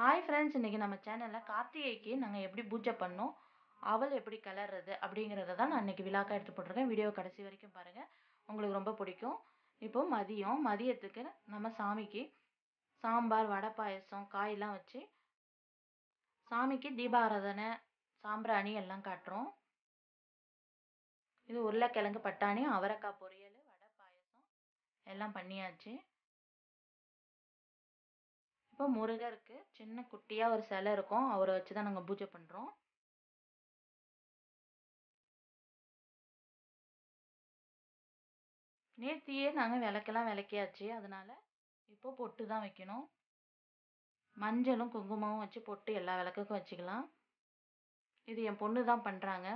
Hi friends இன்றைக்கி நம்ம சேனலில் கார்த்திகைக்கு நாங்கள் எப்படி பூஜை பண்ணோம் அவள் எப்படி கலர்றது அப்படிங்கிறத தான் நான் இன்றைக்கி விழாக்கா எடுத்து போட்டிருக்கேன். வீடியோ கடைசி வரைக்கும் பாருங்கள் உங்களுக்கு ரொம்ப பிடிக்கும். இப்போ மதியம் மதியத்துக்கு நம்ம சாமிக்கு சாம்பார் வடை பாயசம் காயெல்லாம் வச்சு சாமிக்கு தீபாராதனை சாம்பிராணி எல்லாம் காட்டுறோம். இது உருளைக்கிழங்கு பட்டாணி அவரைக்காய் பொரியல் வடை பாயசம் எல்லாம் பண்ணியாச்சு. இப்போ முருகருக்கு சின்ன குட்டியாக ஒரு சிலை இருக்கும். அவரை வச்சு தான் நாங்கள் பூஜை பண்ணுறோம் நேர்த்தியே நாங்கள் விளக்கெல்லாம் விளக்கியாச்சு. அதனால் இப்போ பொட்டு தான் வைக்கணும். மஞ்சளும் குங்குமமும் வச்சு பொட்டு எல்லா விளக்குக்கும் வச்சுக்கலாம். இது என் பொண்ணு தான் பண்ணுறாங்க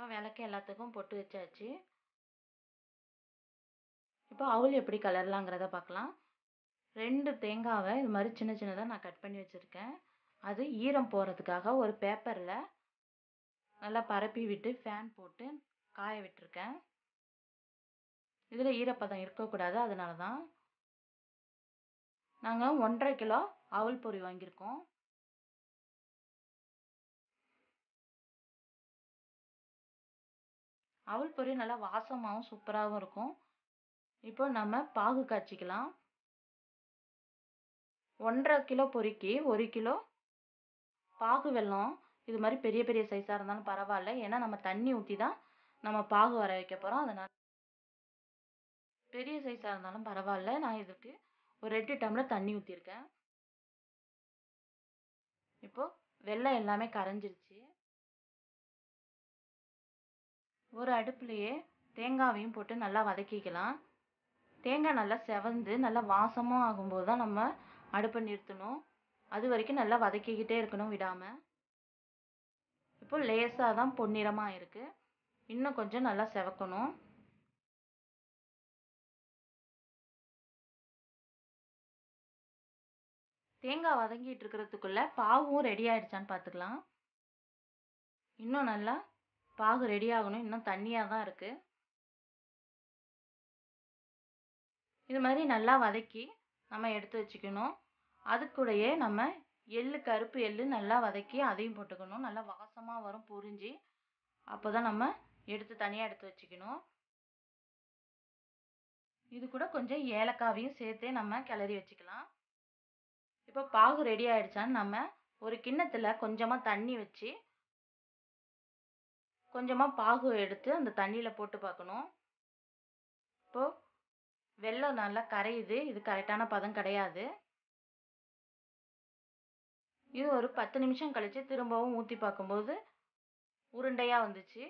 இப்போ விளக்கு எல்லாத்துக்கும் பொட்டு வச்சாச்சு. இப்போ அவல் எப்படி கலர்லாங்கிறத பார்க்கலாம் ரெண்டு தேங்காவை இது மாதிரி சின்ன சின்னதாக நான் கட் பண்ணி வச்சுருக்கேன். அது ஈரம் போகிறதுக்காக ஒரு பேப்பரில் நல்லா பரப்பி விட்டு ஃபேன் போட்டு காய விட்டுருக்கேன். இதில் ஈரப்பதம் இருக்கக்கூடாது அதனால தான் நாங்கள் ஒன்றரை கிலோ அவுள் பொரி வாங்கியிருக்கோம். அவல் பொரி நல்லா வாசமாகவும் சூப்பராகவும் இருக்கும். இப்போ நம்ம பாகு காய்ச்சிக்கலாம். ஒன்றரை கிலோ பொரிக்கு ஒரு கிலோ பாகு வெல்லம். இது மாதிரி பெரிய பெரிய சைஸாக இருந்தாலும் பரவாயில்ல. ஏன்னா நம்ம தண்ணி ஊற்றி தான் நம்ம பாகு வர வைக்க போகிறோம் அதனால் பெரிய சைஸாக இருந்தாலும் பரவாயில்ல. நான் இதுக்கு ஒரு ரெண்டு டம்ளர் தண்ணி ஊற்றிருக்கேன் இப்போது வெள்ளம் எல்லாமே கரைஞ்சிருச்சு. ஒரு அடுப்புலேயே தேங்காயையும் போட்டு நல்லா வதக்கிக்கலாம். தேங்காய் நல்லா செவந்து நல்லா வாசமாக ஆகும்போது தான் நம்ம அடுப்பை நிறுத்தணும். அது வரைக்கும் நல்லா வதக்கிக்கிட்டே இருக்கணும் விடாமல் இப்போ லேசாக தான் பொன்னிறமாக இருக்குது இன்னும் கொஞ்சம் நல்லா செவக்கணும். தேங்காய் வதங்கிட்டு இருக்கிறதுக்குள்ளே பாகும் ரெடி ஆயிடுச்சான்னு பார்த்துக்கலாம். இன்னும் நல்லா பாகு ரெடி ஆகணும். இன்னும் தண்ணியாக தான் இருக்குது இது மாதிரி நல்லா வதக்கி நம்ம எடுத்து வச்சுக்கணும். அது கூடயே நம்ம எள்ளு கருப்பு எள்ளு நல்லா வதக்கி அதையும் போட்டுக்கணும். நல்லா வாசமாக வரும் புரிஞ்சு. அப்போ தான் நம்ம எடுத்து தனியாக எடுத்து வச்சுக்கணும். இது கூட கொஞ்சம் ஏலக்காவையும் சேர்த்தே நம்ம கிளறி வச்சுக்கலாம். இப்போ பாகு ரெடி ஆகிடுச்சான்னு நம்ம ஒரு கிண்ணத்தில் கொஞ்சமாக தண்ணி வச்சு கொஞ்சமாக பாகு எடுத்து அந்த தண்ணியில் போட்டு பார்க்கணும். இப்போது வெள்ளம் நல்லா கரையுது. இது கரெக்டான பதம் கிடையாது. இது ஒரு பத்து நிமிஷம் கழித்து திரும்பவும் ஊற்றி பார்க்கும்போது உருண்டையாக வந்துச்சு.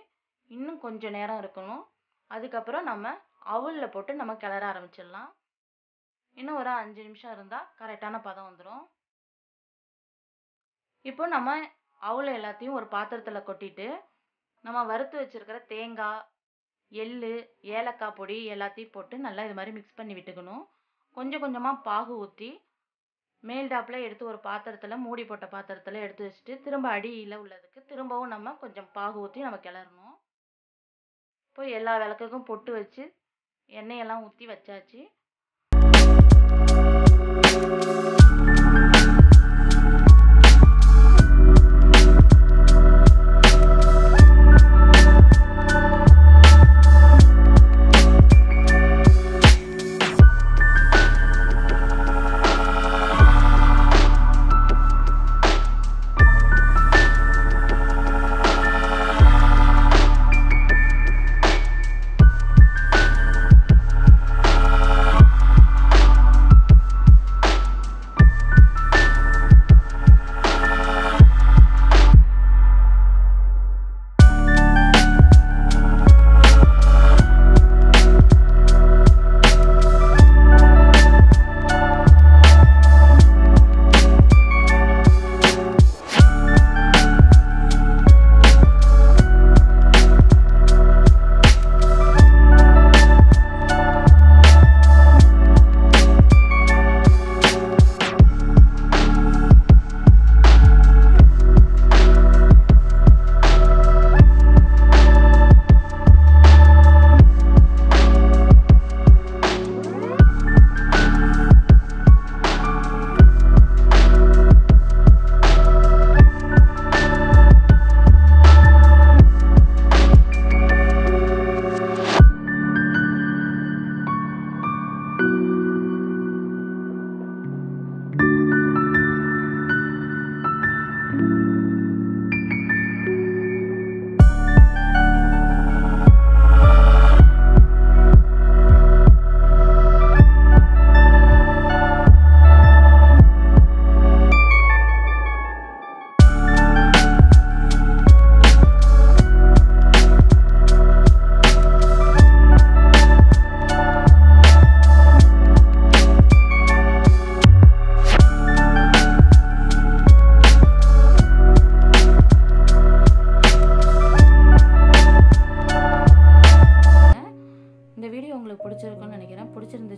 இன்னும் கொஞ்சம் நேரம் இருக்கணும். அதுக்கப்புறம் நம்ம அவலில் போட்டு நம்ம கிளற ஆரம்பிச்சிடலாம். இன்னும் ஒரு அஞ்சு நிமிஷம் இருந்தால் கரெக்டான பதம் வந்துடும் இப்போ நம்ம அவலை எல்லாத்தையும் ஒரு பாத்திரத்தில் கொட்டிட்டு நம்ம வறுத்து வச்சுருக்கிற தேங்காய் எள் ஏலக்காய் பொடி எல்லாத்தையும் போட்டு நல்லா இது மாதிரி மிக்ஸ் பண்ணி விட்டுக்கணும். கொஞ்சம் கொஞ்சமாக பாகு ஊற்றி மேல் டாப்பில் எடுத்து ஒரு பாத்திரத்தில் மூடி போட்ட பாத்திரத்தில் எடுத்து வச்சுட்டு திரும்ப அடியில் உள்ளதுக்கு திரும்பவும் நம்ம கொஞ்சம் பாகு ஊற்றி நம்ம கிளறணும். இப்போ எல்லா விளக்குக்கும் பொட்டு வச்சு எண்ணெயெல்லாம் ஊற்றி வச்சாச்சு.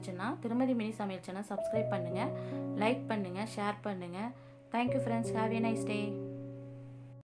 பிடிச்சிருந்துச்சுன்னா திருமதி மினி சமையல் சேனல் சப்ஸ்கிரைப் பண்ணுங்கள் லைக் பண்ணுங்கள் ஷேர் பண்ணுங்கள் thank you friends have a nice day